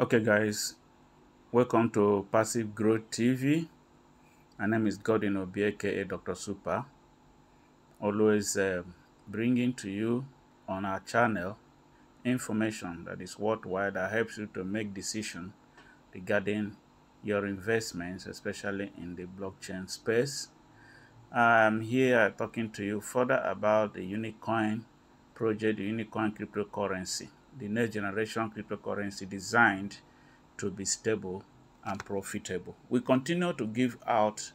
Okay, guys, welcome to Passive Growth TV. My name is Godwin Obi, aka Dr. Super. Always uh, bringing to you on our channel information that is worthwhile that helps you to make decision regarding your investments, especially in the blockchain space. I'm here talking to you further about the Unicoin project, the Unicoin cryptocurrency, the next generation cryptocurrency designed to be stable and profitable. We continue to give out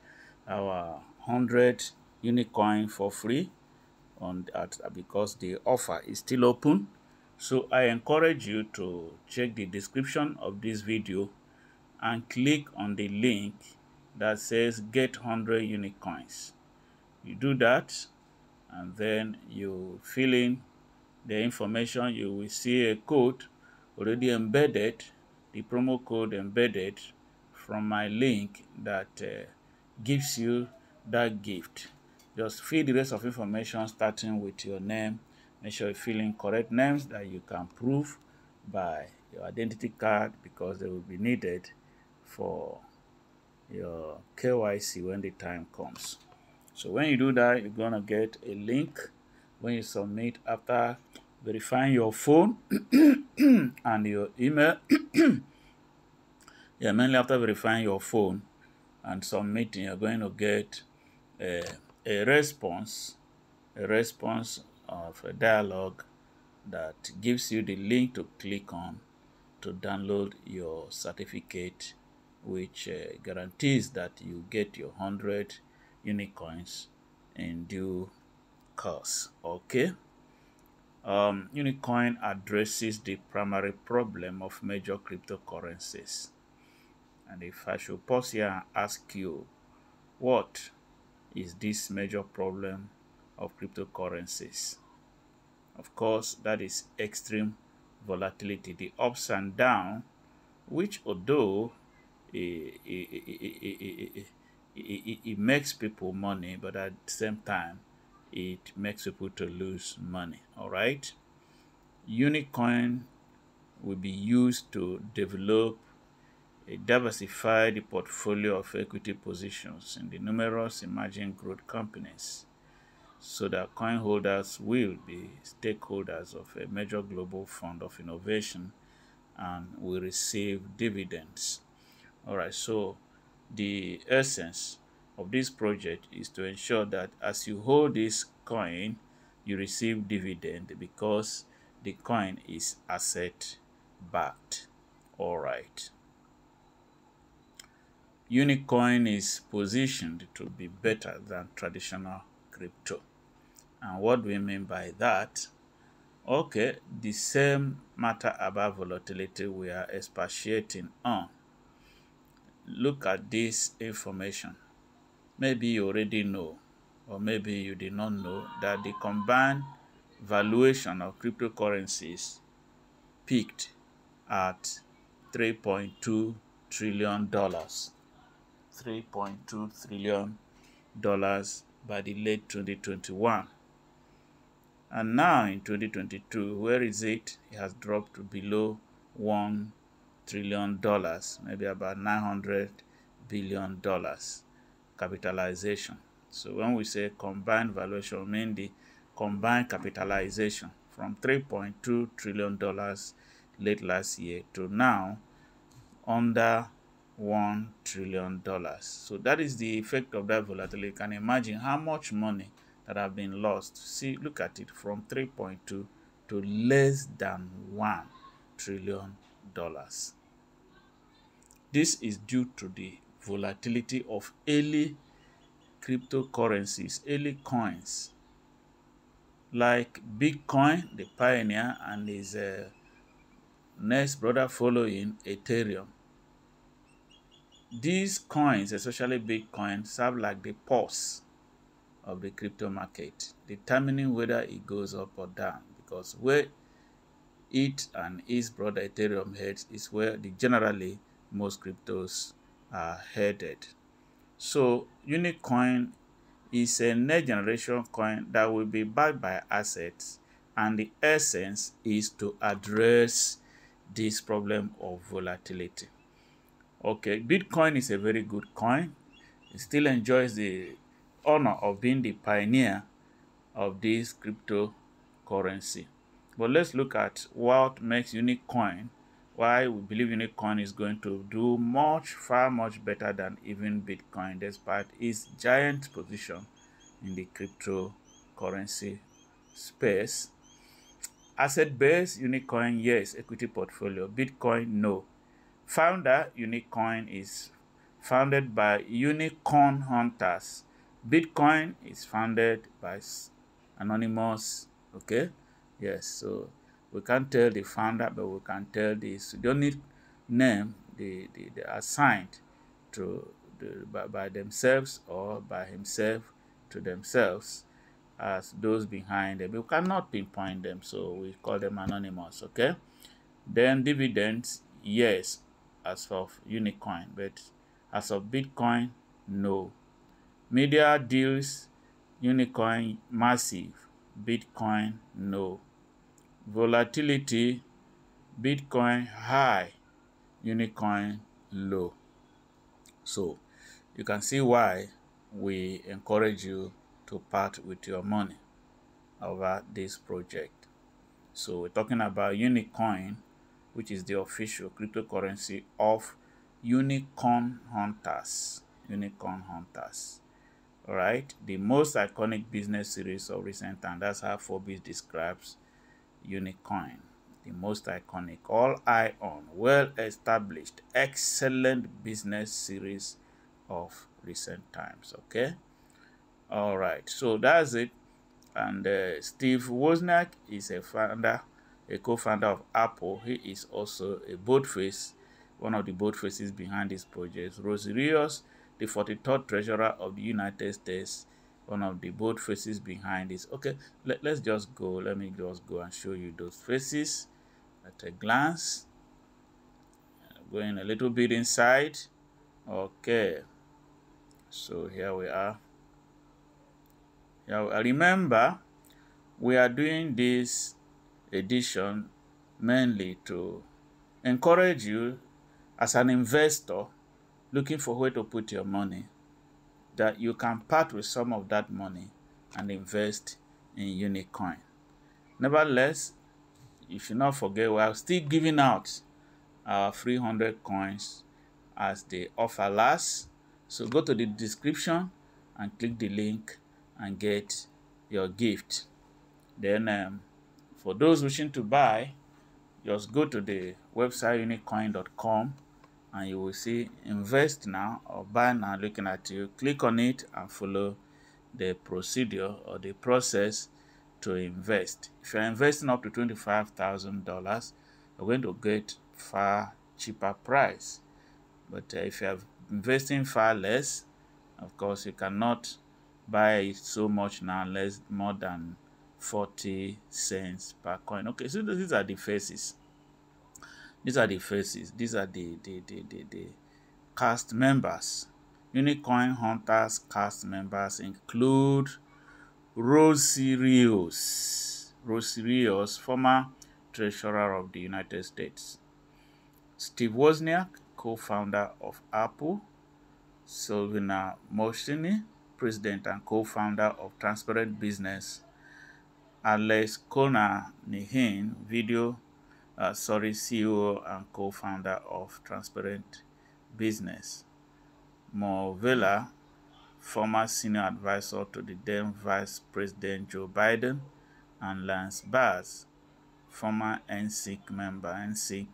our 100 Unicoin for free on that because the offer is still open. So I encourage you to check the description of this video and click on the link that says get 100 Unicoins you do that and then you fill in the information you will see a code already embedded the promo code embedded from my link that uh, gives you that gift. Just fill the rest of information starting with your name. Make sure you fill in correct names that you can prove by your identity card because they will be needed for your KYC when the time comes. So when you do that, you're gonna get a link when you submit after verifying your phone and your email. yeah, mainly after verifying your phone and submitting, you're going to get a, a response, a response of a dialogue that gives you the link to click on to download your certificate, which uh, guarantees that you get your 100 unicoins in due course okay um, unicoin addresses the primary problem of major cryptocurrencies and if i should pause here and ask you what is this major problem of cryptocurrencies of course that is extreme volatility the ups and down which although it, it, it, it, it, makes people money, but at the same time, it makes people to lose money. All right. Unicoin will be used to develop a diversified portfolio of equity positions in the numerous emerging growth companies so that coin holders will be stakeholders of a major global fund of innovation and will receive dividends. All right, so the essence of this project is to ensure that as you hold this coin, you receive dividend because the coin is asset backed. All right. Unicoin is positioned to be better than traditional crypto. And what do we mean by that? Okay, the same matter about volatility we are expatiating on look at this information. Maybe you already know, or maybe you did not know, that the combined valuation of cryptocurrencies peaked at $3.2 trillion. $3.2 trillion by the late 2021. And now in 2022, where is it? It has dropped to below 1 trillion dollars, maybe about 900 billion dollars capitalization. So when we say combined valuation, mean the combined capitalization from 3.2 trillion dollars late last year to now under 1 trillion dollars. So that is the effect of that volatility. You can imagine how much money that have been lost. See, look at it from 3.2 to less than 1 trillion dollars. This is due to the volatility of early cryptocurrencies, early coins, like Bitcoin, the pioneer, and his uh, next brother following, Ethereum. These coins, especially Bitcoin, serve like the pulse of the crypto market, determining whether it goes up or down. Because where it and its brother Ethereum heads is where the generally most cryptos are headed. So Unicoin is a next generation coin that will be backed by assets and the essence is to address this problem of volatility. Okay, Bitcoin is a very good coin. It still enjoys the honor of being the pioneer of this cryptocurrency. But let's look at what makes Unicoin, why we believe Unicoin is going to do much, far much better than even Bitcoin, despite its giant position in the cryptocurrency space. Asset base, Unicoin, yes. Equity portfolio, Bitcoin, no. Founder, Unicoin is founded by Unicorn Hunters. Bitcoin is founded by Anonymous, okay? Yes, so we can't tell the founder, but we can tell the pseudonymous name they, they, they are assigned to the, by, by themselves or by himself to themselves as those behind them. We cannot pinpoint them, so we call them anonymous, okay? Then dividends, yes, as of Unicoin, but as of Bitcoin, no. Media deals, Unicoin massive, Bitcoin no. Volatility, Bitcoin high, Unicoin low. So you can see why we encourage you to part with your money over this project. So we're talking about Unicoin, which is the official cryptocurrency of Unicorn Hunters. Unicorn Hunters. Alright, the most iconic business series of recent time. That's how Forbes describes Unicoin. The most iconic, all eye on, well established, excellent business series of recent times. Okay. All right, so that's it. And uh, Steve Wozniak is a founder, a co-founder of Apple. He is also a boldface, one of the boldfaces behind this project. Rosie Rios, the 43rd treasurer of the United States, one of the boldfaces behind this. Okay, let, let's just go. Let me just go and show you those faces at a glance. Uh, going a little bit inside. Okay, so here we are. Now, uh, remember, we are doing this edition mainly to encourage you as an investor looking for where to put your money that you can part with some of that money and invest in Unicoin. Nevertheless, you should not forget we are still giving out our 300 coins as the offer lasts. So go to the description and click the link and get your gift. Then um, for those wishing to buy, just go to the website unicoin.com and you will see invest now or buy now looking at you. Click on it and follow the procedure or the process to invest. If you're investing up to $25,000, you're going to get far cheaper price. But uh, if you're investing far less, of course, you cannot buy so much now less more than 40 cents per coin okay so these are the faces these are the faces these are the the the the, the cast members Unicorn hunters cast members include Rosie Rios, Rosie Rios, former treasurer of the United States. Steve Wozniak, co-founder of Apple. Silvina Moschini, president and co-founder of Transparent Business, Alex Konanykhin, video, uh, sorry, CEO and co-founder of Transparent Business, Moe Vela, former senior advisor to the then Vice President Joe Biden, and Lance Bass, former NSYNC member. NSYNC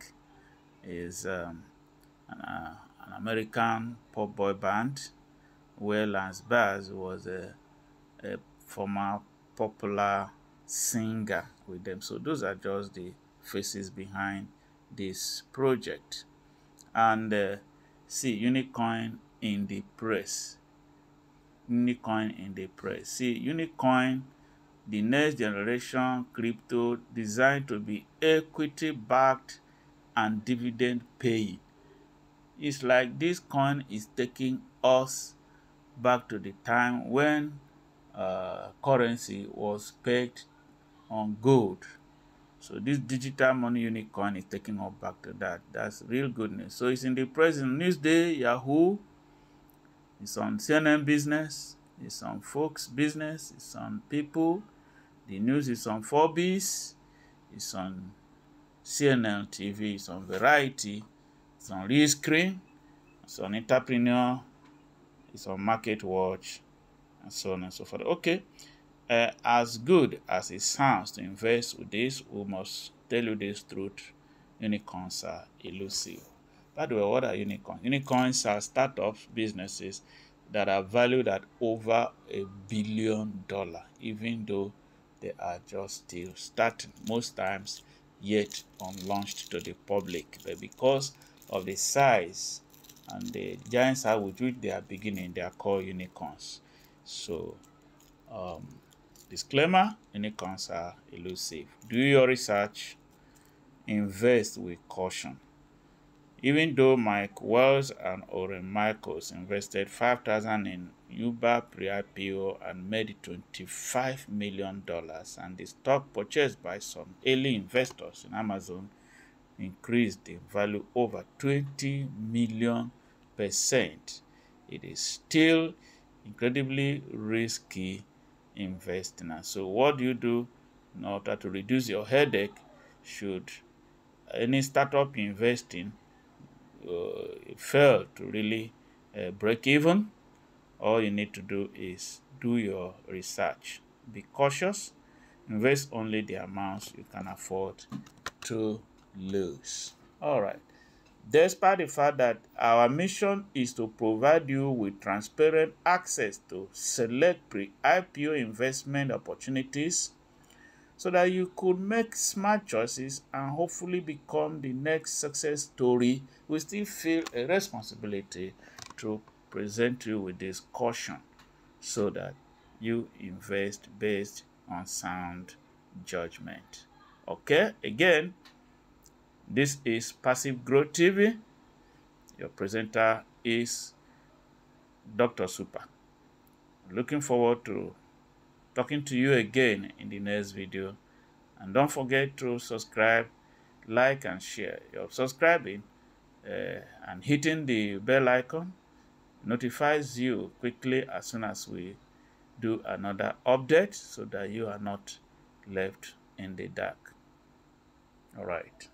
is um, an, uh, an American pop boy band where Lance Bass was a, a former popular singer with them. So those are just the faces behind this project. And uh, see Unicoin in the press. Unicoin in the press. See Unicoin, the next generation crypto designed to be equity backed and dividend paying. It's like this coin is taking us back to the time when uh, currency was pegged on gold. So this digital money unicoin is taking us back to that. That's real good news. So it's in the present. Newsday, Yahoo, it's on CNN Business, it's on Fox Business, it's on People, the news is on Forbes, it's on CNN TV, it's on Variety, it's on Real Screen, it's on Entrepreneur, it's on Market Watch, and so on and so forth. Okay, uh, as good as it sounds to invest with this, we must tell you this truth. Unicorns are elusive. By the way, what are unicorns? Unicorns are startups, businesses that are valued at over a billion dollar, even though they are just still starting. Most times, yet unlaunched to the public, but because of the size and the giant size with which they are beginning, they are called unicorns. So, um, disclaimer: unicorns are elusive. Do your research. Invest with caution. Even though Mike Wells and Oren Michaels invested 5000 in Uber pre-IPO and made $25 million and the stock purchased by some early investors in Amazon increased in value over 20 million percent. It is still incredibly risky investing. so what do you do in order to reduce your headache should any startup investing uh, fail to really uh, break even, all you need to do is do your research. Be cautious, invest only the amounts you can afford to lose. All right. Despite the fact that our mission is to provide you with transparent access to select pre-IPO investment opportunities so that you could make smart choices and hopefully become the next success story, we still feel a responsibility to present you with this caution so that you invest based on sound judgment. Okay, again, this is Passive Growth TV. Your presenter is Dr. Super. Looking forward to talking to you again in the next video and don't forget to subscribe like and share your subscribing uh, and hitting the bell icon notifies you quickly as soon as we do another update so that you are not left in the dark all right